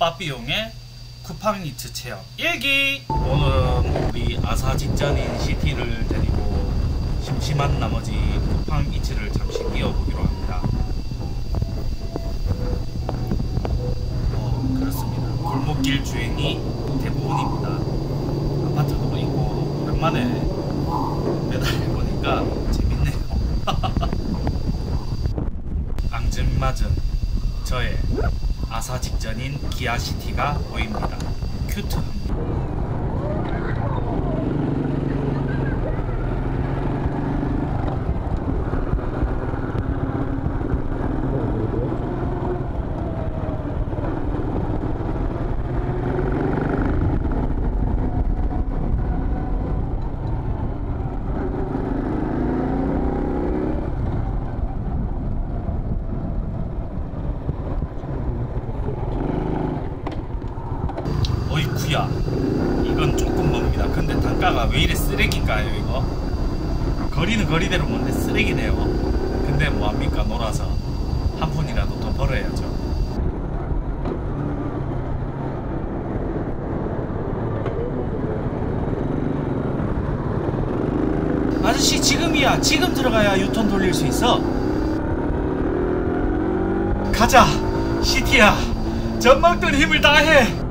빠삐용의 쿠팡 이츠 체험. 1기! 오늘은 우리 아사 직전인 시티를 데리고 심심한 나머지 쿠팡 이츠를 잠시 뛰어보기로 합니다. 어 그렇습니다. 골목길 주행이 대부분입니다. 아파트도 있고 오랜만에 매달려보니까 재밌네요. 앙증맞은 저의 아사 직전인 기아시티가 보입니다. 큐트 합니다. 어이쿠야 이건 조금 멉니다. 근데 단가가 왜 이래 쓰레기인가요 이거? 거리는 거리대로 뭔데 쓰레기네요. 근데 뭐합니까? 놀아서 한 푼이라도 더 벌어야죠. 아저씨 지금이야. 지금 들어가야 유턴 돌릴 수 있어. 가자. 시티야. 전망들 힘을 다해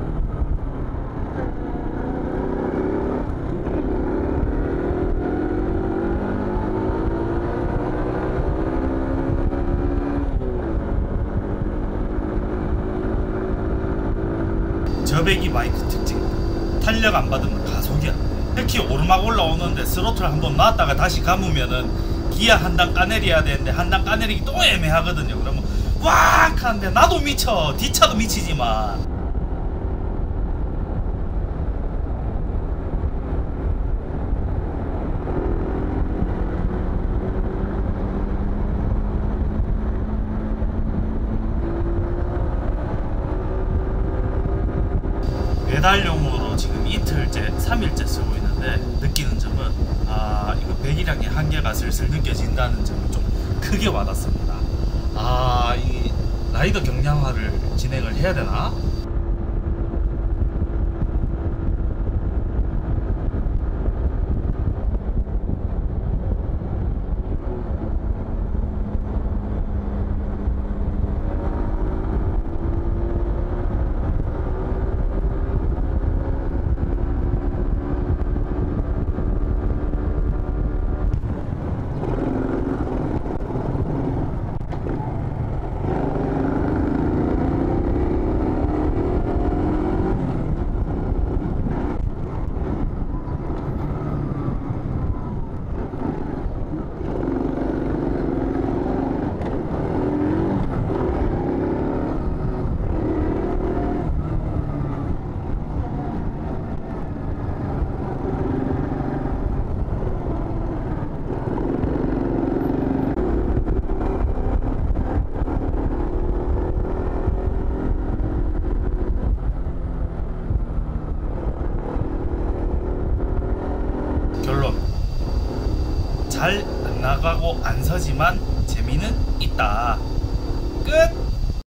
저배기 마이크 특징 탄력 안 받으면 가속이 안 돼. 특히 오르막 올라오는데 스로틀 한번 놨다가 다시 감으면은 기아 한 단 까내려야 되는데 한 단 까내리기 또 애매하거든요. 그러면 왁 하는데 나도 미쳐. 뒷차도 미치지만 배달용으로 지금 이틀째, 3일째 쓰고 있는데 느끼는 점은 아 이거 배기량의 한계가 슬슬 느껴진다는 점을 좀 크게 와닿습니다. 아 이 라이더 경량화를 진행을 해야 되나? 잘 안 나가고 안 서지만 재미는 있다. 끝